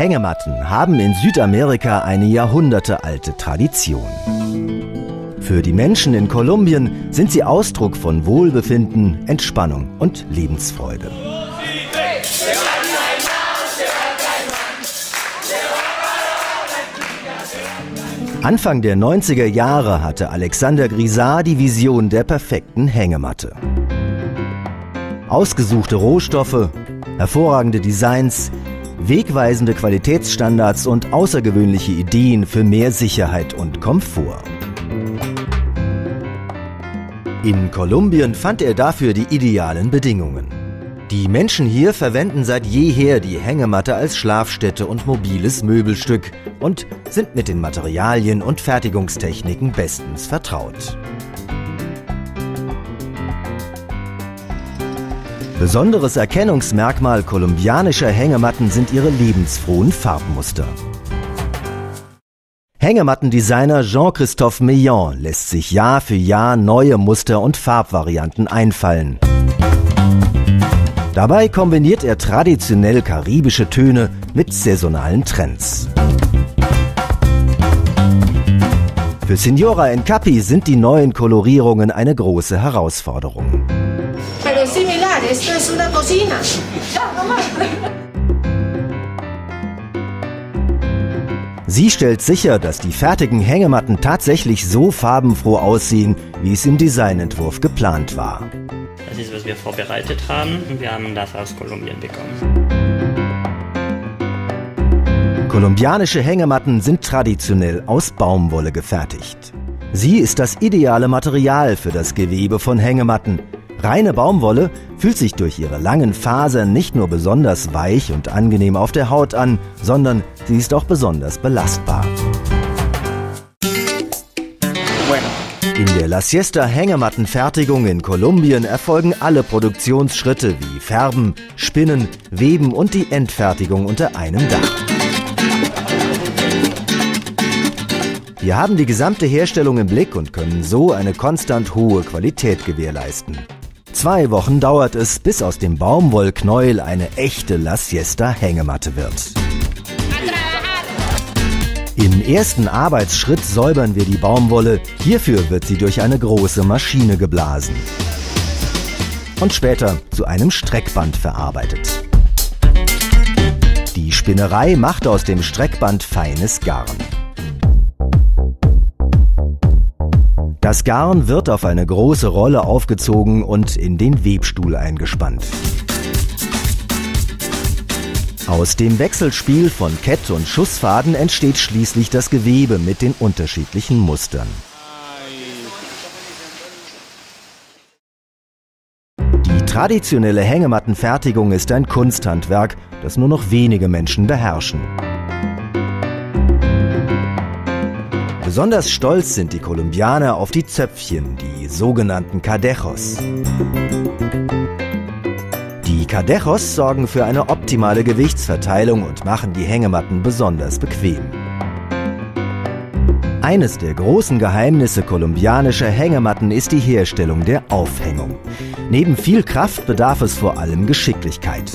Hängematten haben in Südamerika eine jahrhundertealte Tradition. Für die Menschen in Kolumbien sind sie Ausdruck von Wohlbefinden, Entspannung und Lebensfreude. Anfang der 90er Jahre hatte Alexander Grisard die Vision der perfekten Hängematte. Ausgesuchte Rohstoffe, hervorragende Designs, wegweisende Qualitätsstandards und außergewöhnliche Ideen für mehr Sicherheit und Komfort. In Kolumbien fand er dafür die idealen Bedingungen. Die Menschen hier verwenden seit jeher die Hängematte als Schlafstätte und mobiles Möbelstück und sind mit den Materialien und Fertigungstechniken bestens vertraut. Besonderes Erkennungsmerkmal kolumbianischer Hängematten sind ihre lebensfrohen Farbmuster. Hängemattendesigner Jean-Christophe Meillon lässt sich Jahr für Jahr neue Muster und Farbvarianten einfallen. Dabei kombiniert er traditionell karibische Töne mit saisonalen Trends. Für Signora Encapi sind die neuen Kolorierungen eine große Herausforderung. Sie stellt sicher, dass die fertigen Hängematten tatsächlich so farbenfroh aussehen, wie es im Designentwurf geplant war. Das ist, was wir vorbereitet haben und wir haben das aus Kolumbien bekommen. Kolumbianische Hängematten sind traditionell aus Baumwolle gefertigt. Sie ist das ideale Material für das Gewebe von Hängematten, Reine Baumwolle fühlt sich durch ihre langen Fasern nicht nur besonders weich und angenehm auf der Haut an, sondern sie ist auch besonders belastbar. In der La Siesta Hängemattenfertigung in Kolumbien erfolgen alle Produktionsschritte wie Färben, Spinnen, Weben und die Endfertigung unter einem Dach. Wir haben die gesamte Herstellung im Blick und können so eine konstant hohe Qualität gewährleisten. Zwei Wochen dauert es, bis aus dem Baumwollknäuel eine echte La Siesta Hängematte wird. Im ersten Arbeitsschritt säubern wir die Baumwolle. Hierfür wird sie durch eine große Maschine geblasen. Und später zu einem Streckband verarbeitet. Die Spinnerei macht aus dem Streckband feines Garn. Das Garn wird auf eine große Rolle aufgezogen und in den Webstuhl eingespannt. Aus dem Wechselspiel von Kett- und Schussfaden entsteht schließlich das Gewebe mit den unterschiedlichen Mustern. Die traditionelle Hängemattenfertigung ist ein Kunsthandwerk, das nur noch wenige Menschen beherrschen. Besonders stolz sind die Kolumbianer auf die Zöpfchen, die sogenannten Cadejos. Die Cadejos sorgen für eine optimale Gewichtsverteilung und machen die Hängematten besonders bequem. Eines der großen Geheimnisse kolumbianischer Hängematten ist die Herstellung der Aufhängung. Neben viel Kraft bedarf es vor allem Geschicklichkeit.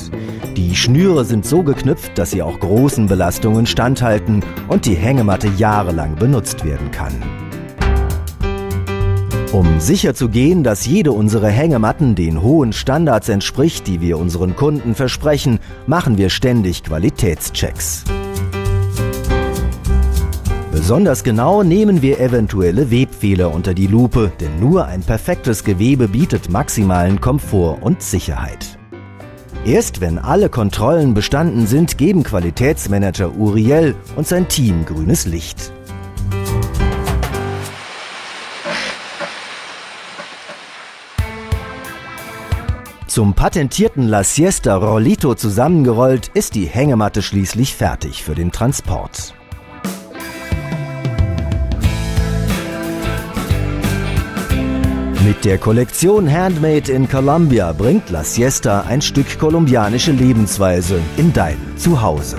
Die Schnüre sind so geknüpft, dass sie auch großen Belastungen standhalten und die Hängematte jahrelang benutzt werden kann. Um sicherzugehen, dass jede unserer Hängematten den hohen Standards entspricht, die wir unseren Kunden versprechen, machen wir ständig Qualitätschecks. Besonders genau nehmen wir eventuelle Webfehler unter die Lupe, denn nur ein perfektes Gewebe bietet maximalen Komfort und Sicherheit. Erst wenn alle Kontrollen bestanden sind, geben Qualitätsmanager Uriel und sein Team grünes Licht. Zum patentierten La Siesta Rollito zusammengerollt, ist die Hängematte schließlich fertig für den Transport. Mit der Kollektion Handmade in Colombia bringt La Siesta ein Stück kolumbianische Lebensweise in dein Zuhause.